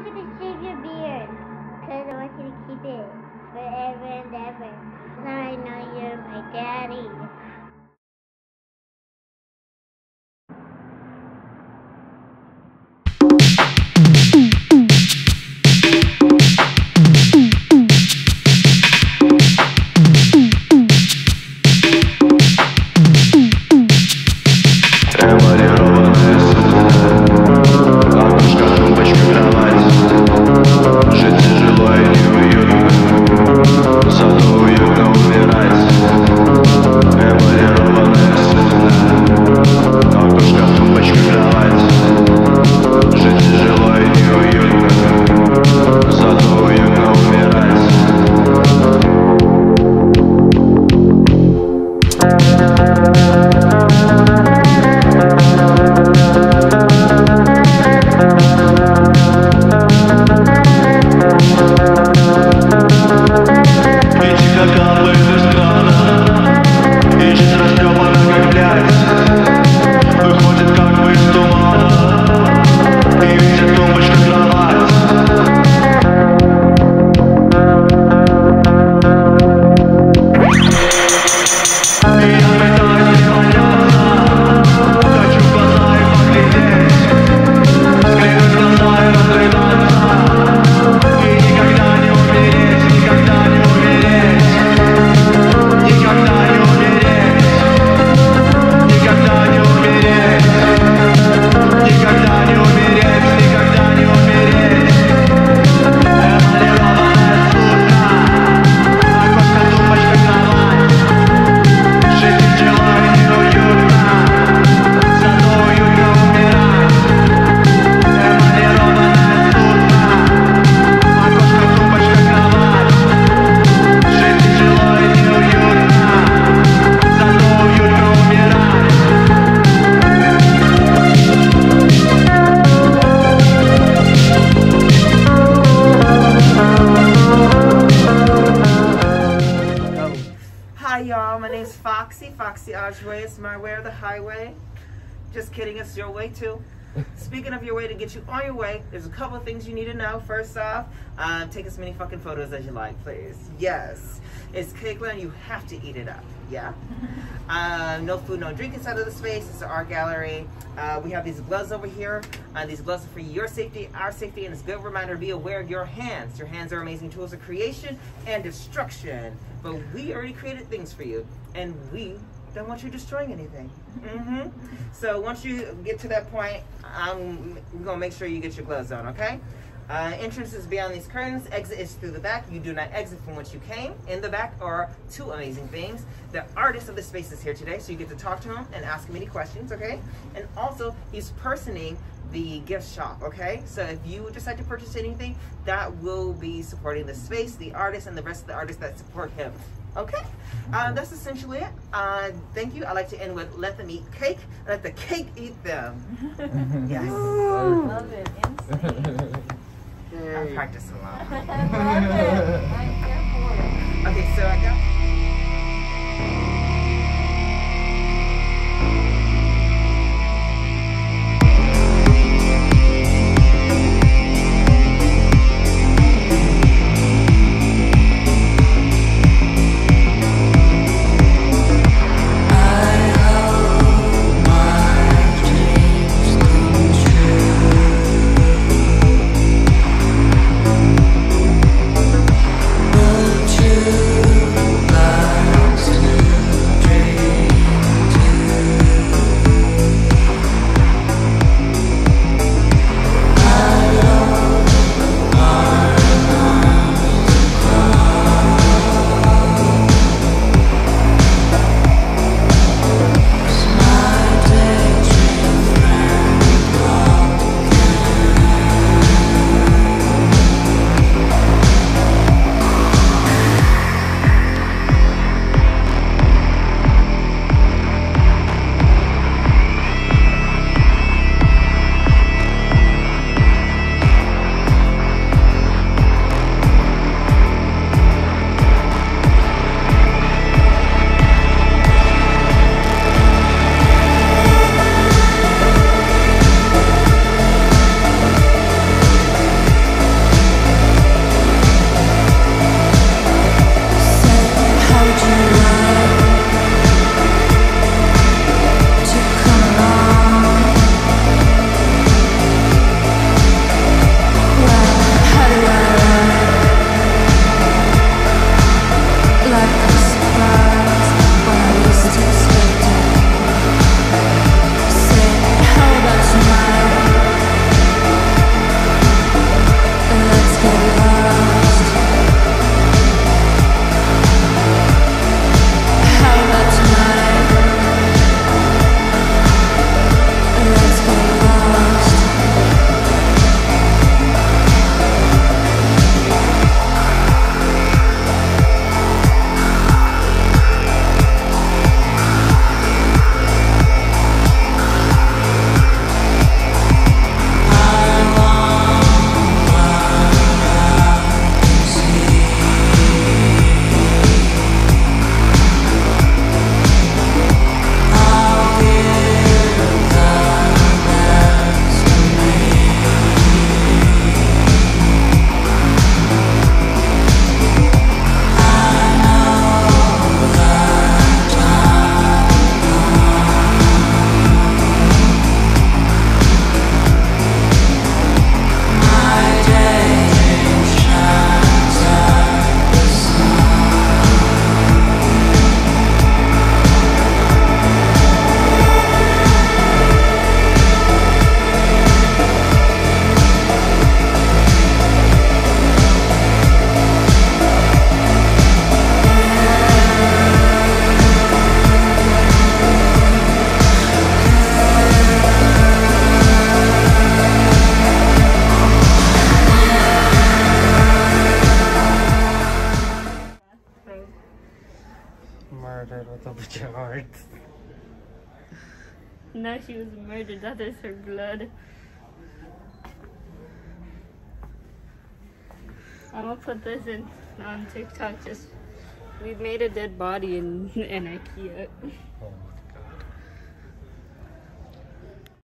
wanted to shave your beard because I want you to keep it forever and ever. Now I know you're my daddy. Trabalhou Foxy, Foxy Ajway. It's my way or the highway. Just kidding, it's your way too. Speaking of your way to get you on your way, there's a couple of things you need to know. First off, um, take as many fucking photos as you like, please. Yes, it's Cakeland, you have to eat it up. Yeah. Um, no food, no drink inside of the space. It's an art gallery. Uh, we have these gloves over here. Uh, these gloves are for your safety, our safety, and it's a good reminder to be aware of your hands. Your hands are amazing tools of creation and destruction. But we already created things for you, and we don't want you destroying anything. hmm So once you get to that point, I'm gonna make sure you get your gloves on. Okay. Uh, entrance is beyond these curtains. Exit is through the back. You do not exit from which you came. In the back are two amazing things. The artist of the space is here today, so you get to talk to him and ask him any questions, okay? And also, he's personing the gift shop, okay? So if you decide to purchase anything, that will be supporting the space, the artist, and the rest of the artists that support him. Okay, uh, that's essentially it. Uh, thank you. I like to end with let them eat cake, let the cake eat them. yes. I love it. Insane. I practice a lot. I'm here for it. Okay, so I got. Hearts. No, she was murdered. That is her blood. I'm gonna put this in on TikTok. Just we made a dead body in in IKEA. Oh,